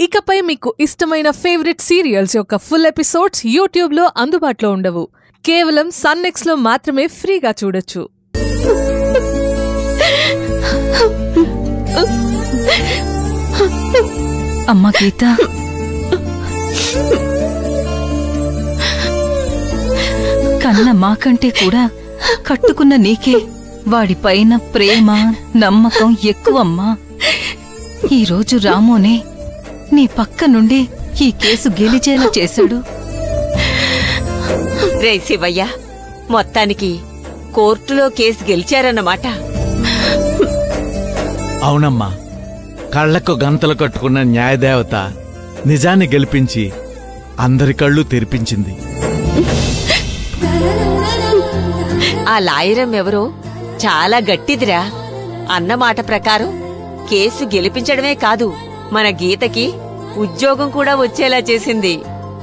ఇకపై మీకు ఇష్టమైన ఫేవరెట్ సీరియల్స్ యొక్క ఫుల్ ఎపిసోడ్స్ యూట్యూబ్లో అందుబాటులో ఉండవు. కేవలం సన్నెక్స్లో మాత్రమే ఫ్రీగా చూడొచ్చు. అమ్మా గీత. కన్న మాకంటే కూడా కట్టుకున్న నీకే వాడిపైన ప్రేమ నమ్మకం ఎక్కువమ్మా. ఈరోజు రామోనే నీ పక్క నుండి ఈ కేసు గెలిచేలా చేశాడు. రే శివయ్య మొత్తానికి కోర్టులో కేసు గెలిచారన్నమాట. అవునమ్మా కళ్ళకు గంతలు కట్టుకున్న న్యాయదేవత నిజాన్ని గెలిపించి అందరి కళ్ళు తెరిపించింది. ఆ లాయరం ఎవరో చాలా గట్టిదిరా. అన్న మాట ప్రకారం కేసు గెలిపించడమే కాదు మన గీతకి ఉద్యోగం కూడా వచ్చేలా చేసింది.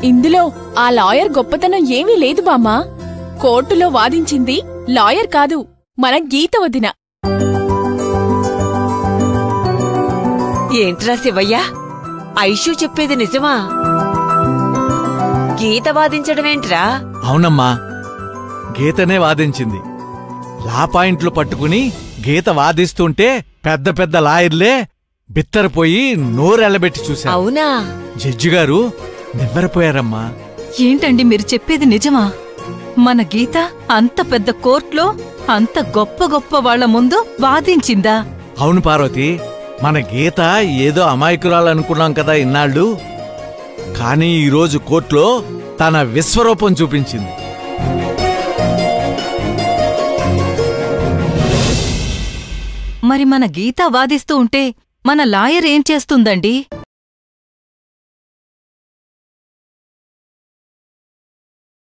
ఇందులో ఆ లాయర్ గొప్పతనం ఏమీ లేదు బామ్మా. కోర్టులో వాదించింది లాయర్ కాదు మన గీత వదిన. ఏంట్రా శివయ్య? ఐషు చెప్పేది నిజమా? గీత వాదించడమేంట్రా? అవునమ్మా గీతనే వాదించింది. లా పాయింట్లు పట్టుకుని గీత వాదిస్తుంటే పెద్ద పెద్ద లాయర్లే బిత్తరపోయి నోరెళ్ళబెట్టి చూశారు. అవునా? జడ్జి గారు నివ్వెరపోయారమ్మా. ఏంటండి మీరు చెప్పేది నిజమా? మన గీత అంత పెద్ద కోర్టులో అంత గొప్ప గొప్ప వాళ్ళ ముందు వాదించిందా? అవును పార్వతి మన గీత ఏదో అమాయకురాలనుకున్నాం కదా ఇన్నాళ్ళు. కానీ ఈరోజు కోర్టులో తన విశ్వరూపం చూపించింది. మరి మన గీత వాదిస్తూ ఉంటే మన లాయర్ ఏం చేస్తుందండి?